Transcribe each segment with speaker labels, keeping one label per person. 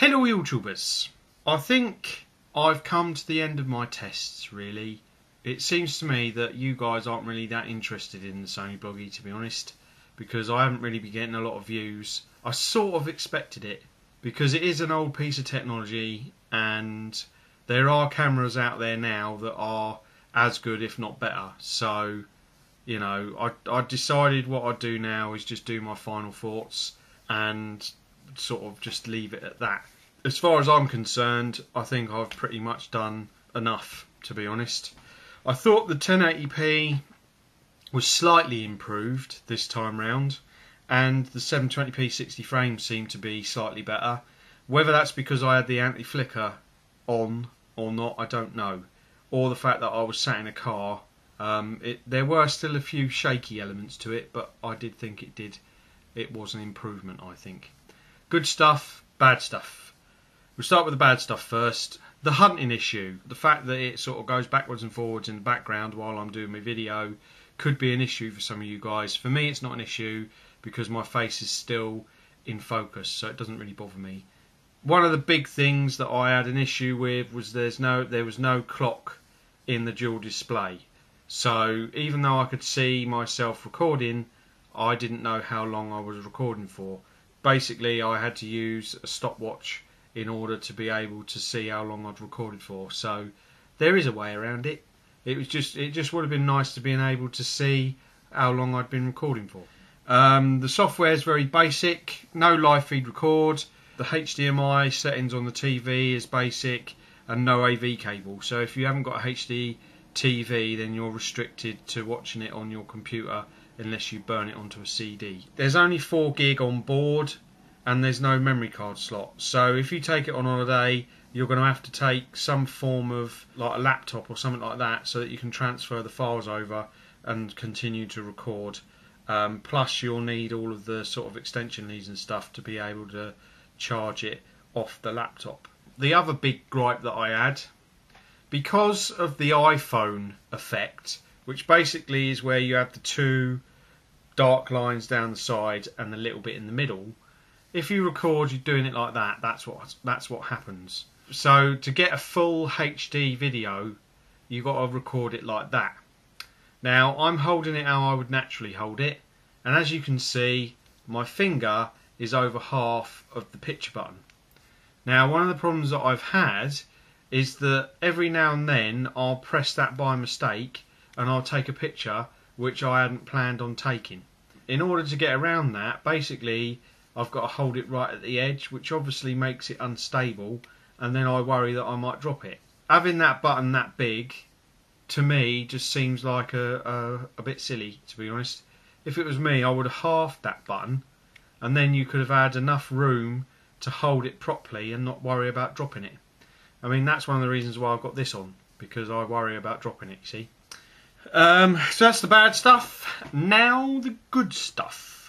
Speaker 1: Hello YouTubers. I think I've come to the end of my tests really. It seems to me that you guys aren't really that interested in the Sony Bloggie to be honest because I haven't really been getting a lot of views. I sort of expected it because it is an old piece of technology and there are cameras out there now that are as good if not better. So, you know, I, I decided what I'd do now is just do my final thoughts and sort of just leave it at that. As far as I'm concerned, I think I've pretty much done enough, to be honest. I thought the 1080p was slightly improved this time round, and the 720p 60 frames seemed to be slightly better. Whether that's because I had the anti flicker on or not, I don't know. Or the fact that I was sat in a car. Um, it, there were still a few shaky elements to it, but I did think it did. It was an improvement, I think. Good stuff, bad stuff. We'll start with the bad stuff first. The hunting issue, the fact that it sort of goes backwards and forwards in the background while I'm doing my video, could be an issue for some of you guys. For me, it's not an issue because my face is still in focus, so it doesn't really bother me. One of the big things that I had an issue with was there's no there was no clock in the dual display. So even though I could see myself recording, I didn't know how long I was recording for basically I had to use a stopwatch in order to be able to see how long I'd recorded for. So there is a way around it. It was just it just would have been nice to be able to see how long I'd been recording for. Um, the software is very basic. No live feed record. The HDMI settings on the TV is basic, and no AV cable. So if you haven't got a HD TV, then you're restricted to watching it on your computer unless you burn it onto a CD. There's only 4 gig on board and there's no memory card slot. So if you take it on holiday, you're going to have to take some form of like a laptop or something like that so that you can transfer the files over and continue to record. Um, plus, you'll need all of the sort of extension leads and stuff to be able to charge it off the laptop. The other big gripe that I had, because of the iPhone effect, which basically is where you have the two dark lines down the side and a little bit in the middle. If you record, you're doing it like that. That's what that's what happens. So to get a full HD video, you've got to record it like that. Now I'm holding it how I would naturally hold it, and as you can see, my finger is over half of the picture button. Now one of the problems that I've had is that every now and then I'll press that by mistake and I'll take a picture which I hadn't planned on taking in order to get around that, basically, I've got to hold it right at the edge, which obviously makes it unstable, and then I worry that I might drop it. Having that button that big, to me, just seems like a, a, a bit silly, to be honest. If it was me, I would have halved that button, and then you could have had enough room to hold it properly and not worry about dropping it. I mean, that's one of the reasons why I've got this on, because I worry about dropping it, see? Um, so that's the bad stuff. Now the good stuff.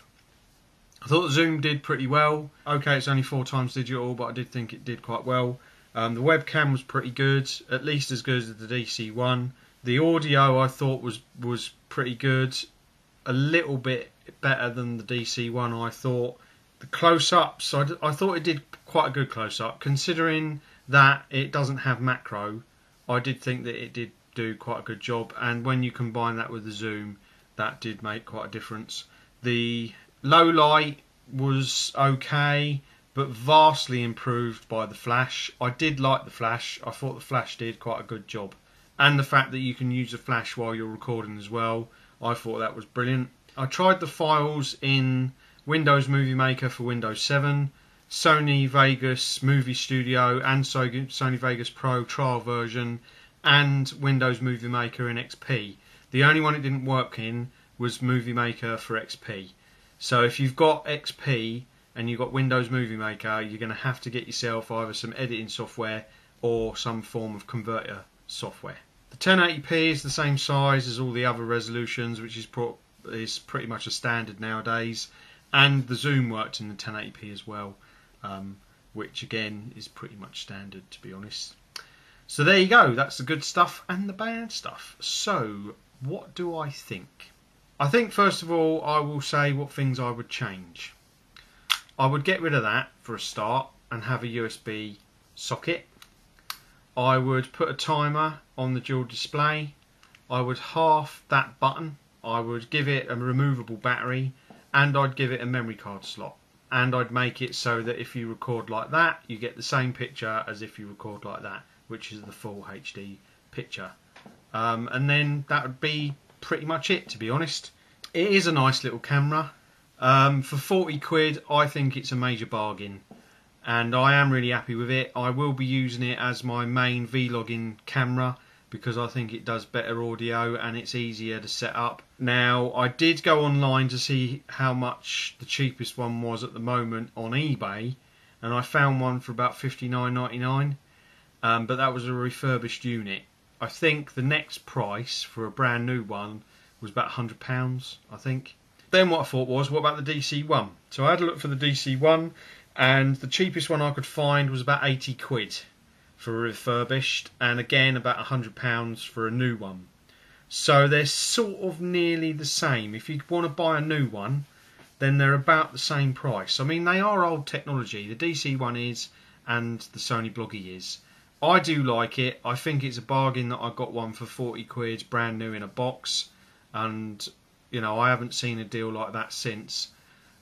Speaker 1: I thought Zoom did pretty well. Okay, it's only four times digital, but I did think it did quite well. Um, the webcam was pretty good, at least as good as the DC one. The audio I thought was was pretty good, a little bit better than the DC one. I thought the close-ups, I, I thought it did quite a good close-up, considering that it doesn't have macro. I did think that it did do quite a good job. And when you combine that with the zoom, that did make quite a difference. The low light was okay, but vastly improved by the flash. I did like the flash. I thought the flash did quite a good job. And the fact that you can use the flash while you're recording as well, I thought that was brilliant. I tried the files in Windows Movie Maker for Windows 7, Sony Vegas Movie Studio, and Sony Vegas Pro trial version, and Windows Movie Maker in XP. The only one it didn't work in was Movie Maker for XP. So if you've got XP and you've got Windows Movie Maker, you're going to have to get yourself either some editing software or some form of converter software. The 1080p is the same size as all the other resolutions, which is, pro- is pretty much a standard nowadays. And the zoom worked in the 1080p as well, um, which again is pretty much standard to be honest. So there you go. That's the good stuff and the bad stuff. So what do I think? I think first of all I will say what things I would change. I would get rid of that for a start. and have a USB socket. I would put a timer on the dual display. I would half that button. I would give it a removable battery and I'd give it a memory card slot. And I'd make it so that if you record like that, you get the same picture as if you record like that, which is the full HD picture. Um, and then that would be pretty much it, to be honest. It is a nice little camera. Um, for 40 quid, I think it's a major bargain. And I am really happy with it. I will be using it as my main vlogging camera because I think it does better audio and it's easier to set up. Now, I did go online to see how much the cheapest one was at the moment on eBay, and I found one for about $59.99, um, but that was a refurbished unit. I think the next price for a brand new one was about £100, I think. Then what I thought was, what about the DC1? So I had a look for the DC1, and the cheapest one I could find was about 80 quid for a refurbished, and again about £100 for a new one. So they're sort of nearly the same. If you want to buy a new one, then they're about the same price. I mean, they are old technology. The DC one is, and the Sony Bloggie is. I do like it. I think it's a bargain that I got one for 40 quid, brand new in a box. And, you know, I haven't seen a deal like that since.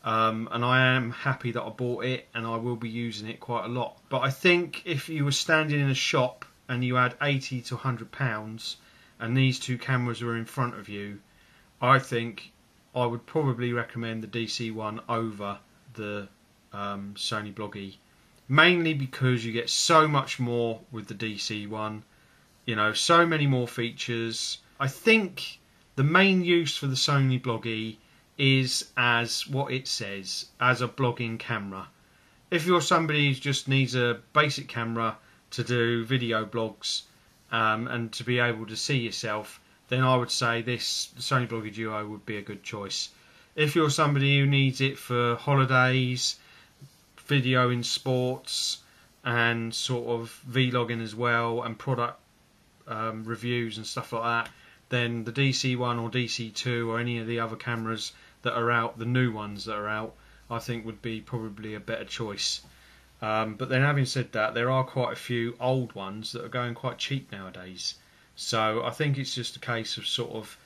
Speaker 1: Um, and I am happy that I bought it and I will be using it quite a lot. But I think if you were standing in a shop and you had 80 to 100 pounds and these two cameras were in front of you, I think I would probably recommend the DC one over the um, Sony Bloggie. Mainly because you get so much more with the DC one, you know, so many more features. I think the main use for the Sony Bloggie is as what it says as a blogging camera. If you're somebody who just needs a basic camera to do video blogs um, and to be able to see yourself, then I would say this Sony Bloggie Duo would be a good choice. If you're somebody who needs it for holidays, video in sports, and sort of vlogging as well, and product um, reviews and stuff like that, then the DC1 or DC2 or any of the other cameras that are out, the new ones that are out, I think would be probably a better choice. Um, but then, having said that, there are quite a few old ones that are going quite cheap nowadays. So I think it's just a case of sort of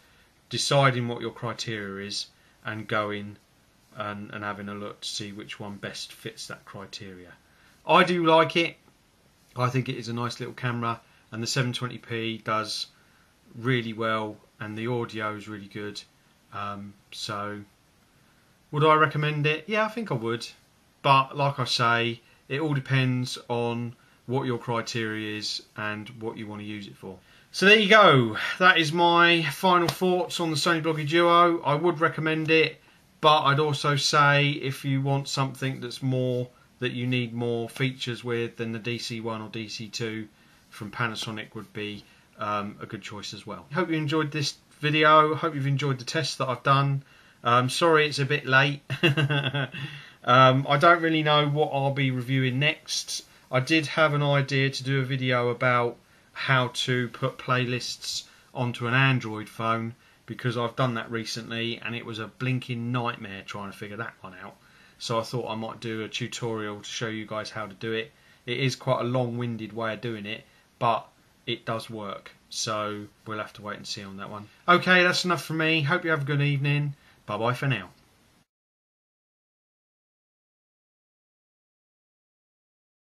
Speaker 1: deciding what your criteria is and going and, and having a look to see which one best fits that criteria. I do like it. I think it is a nice little camera, and the 720p does really well, and the audio is really good. Um, so, would I recommend it? Yeah, I think I would. But like I say, it all depends on what your criteria is and what you want to use it for. So there you go. That is my final thoughts on the Sony Bloggie Duo. I would recommend it, but I'd also say if you want something that's more that you need more features with, then the DC1 or DC2 from Panasonic would be um, a good choice as well. Hope you enjoyed this video. Hope you've enjoyed the test that I've done. Um, sorry it's a bit late. um, I don't really know what I'll be reviewing next. I did have an idea to do a video about how to put playlists onto an Android phone because I've done that recently and it was a blinking nightmare trying to figure that one out. So I thought I might do a tutorial to show you guys how to do it. It is quite a long-winded way of doing it, but it does work. So we'll have to wait and see on that one. Okay, that's enough from me. Hope you have a good evening. Bye bye for now.